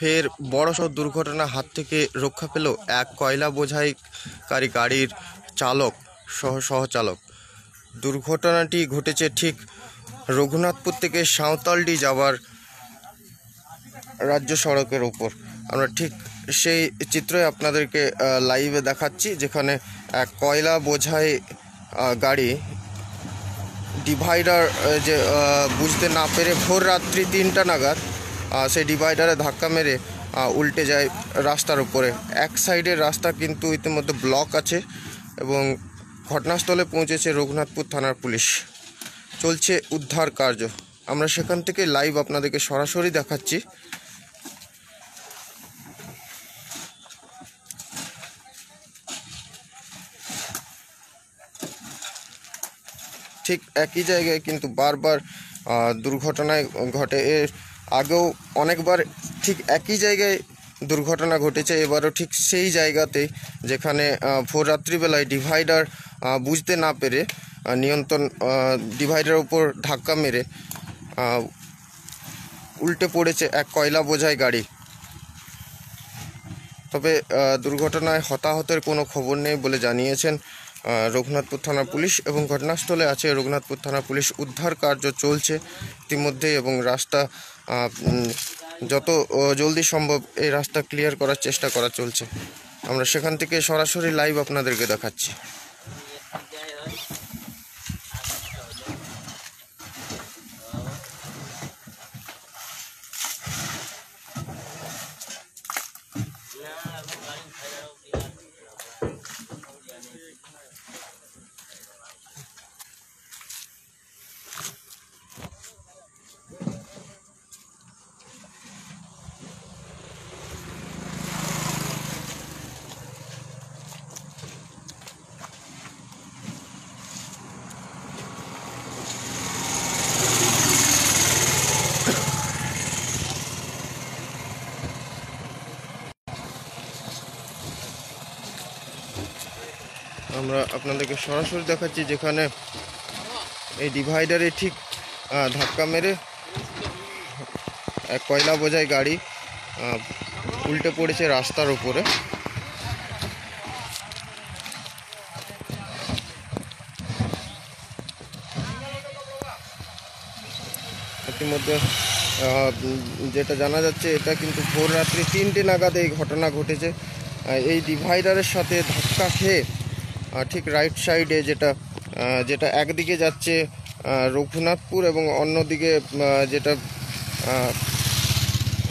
ফের বড়সড় দুর্ঘটনার হাত থেকে রক্ষা পেল এক কয়লা বোঝাইকারী গাড়ির চালক সহ সহচালক। দুর্ঘটনাটি ঘটেছে ঠিক রঘুনাথপুর থেকে সাঁওতালডি যাওয়ার রাজ্য সড়কের উপর। আমরা ঠিক সেই চিত্রই আপনাদেরকে লাইভে দেখাচ্ছি, যেখানে এক কয়লা বোঝাই গাড়ি ডিভাইডার যে বুঝতে না পেরে ভোর রাত্রি তিনটা নাগাদ সেই ডিভাইডারে ধাক্কা মেরে উল্টে যায় রাস্তার উপরে। এক সাইডের রাস্তা কিন্তু ইতিমধ্যে ব্লক আছে এবং ঘটনাস্থলে পৌঁছেছে রঘুনাথপুর থানার পুলিশ। চলছে উদ্ধার কার্য। আমরা সেখান থেকে লাইভ আপনাদেরকে সরাসরি দেখাচ্ছি। ঠিক একই জায়গায় কিন্তু বারবার দুর্ঘটনায় ঘটে। এর আগেও অনেকবার ঠিক একই জায়গায় দুর্ঘটনা ঘটেছে, এবারও ঠিক সেই জায়গাতেই যেখানে ভোর রাত্রিবেলায় ডিভাইডার বুঝতে না পেরে নিয়ন্ত্রণ ডিভাইডারের উপর ধাক্কা মেরে উল্টে পড়েছে এক কয়লা বোঝাই গাড়ি। তবে দুর্ঘটনায় হতাহতের কোনো খবর নেই বলে জানিয়েছেন রঘুনাথপুর থানার পুলিশ এবং ঘটনাস্থলে আছে রঘুনাথপুর থানার পুলিশ। উদ্ধার কার্য চলছে ইতিমধ্যে এবং রাস্তা যত জলদি সম্ভব এই রাস্তা ক্লিয়ার করার চেষ্টা করা চলছে। আমরা সেখান থেকে সরাসরি লাইভ আপনাদেরকে দেখাচ্ছি। আমরা আপনাদেরকে সরাসরি দেখাচ্ছি যেখানে এই ডিভাইডারে ঠিক ধাক্কা মেরে এক কয়লা বোঝাই গাড়ি উল্টে পড়েছে রাস্তার উপরে। ইতিমধ্যে যেটা জানা যাচ্ছে, এটা কিন্তু ভোর রাত্রি তিনটে নাগাদ এই ঘটনা ঘটেছে। এই ডিভাইডারের সাথে ধাক্কা খেয়ে ঠিক রাইট সাইডে যেটা যেটা একদিকে যাচ্ছে রঘুনাথপুর এবং অন্যদিকে যেটা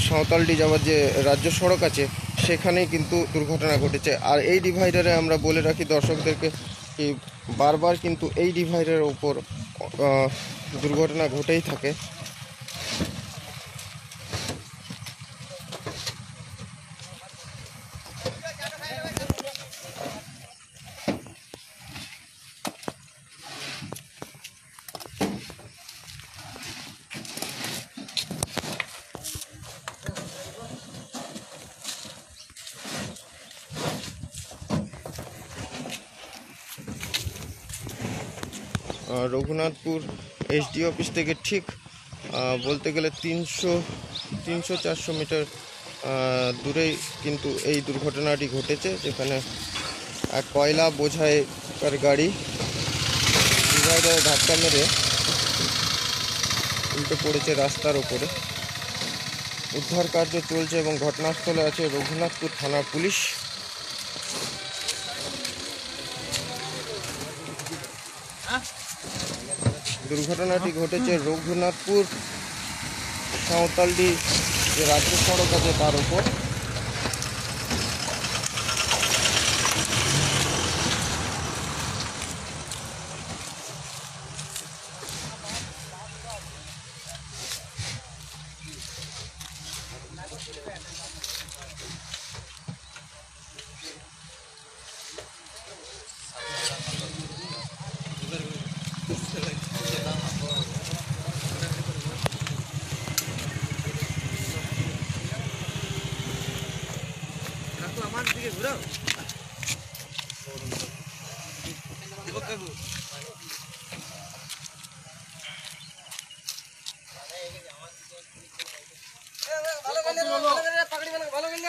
সাঁওতালডি যাওয়ার যে রাজ্য সড়ক আছে, সেখানেই কিন্তু দুর্ঘটনা ঘটেছে। আর এই ডিভাইডারে আমরা বলে রাখি দর্শকদেরকে কি বারবার কিন্তু এই ডিভাইডারের ওপর দুর্ঘটনা ঘটেই থাকে। রঘুনাথপুর এসডি অফিস থেকে ঠিক বলতে গেলে তিনশো তিনশো চারশো মিটার দূরেই কিন্তু এই দুর্ঘটনাটি ঘটেছে, যেখানে এক কয়লা বোঝাই তার গাড়ি ডিভাইডারে ধাক্কা মেরে উল্টে পড়েছে রাস্তার ওপরে। উদ্ধার কার্য চলছে এবং ঘটনাস্থলে আছে রঘুনাথপুর থানার পুলিশ। দুর্ঘটনাটি ঘটেছে রঘুনাথপুর সাঁওতালডি যে রাজ্য সড়ক আছে তার উপর। আমার দিকে ঘুরাও দীপক কাকু এ, এ, ভালো করে নে, ভালো করে নে, পাকড়ি বানা, ভালো করে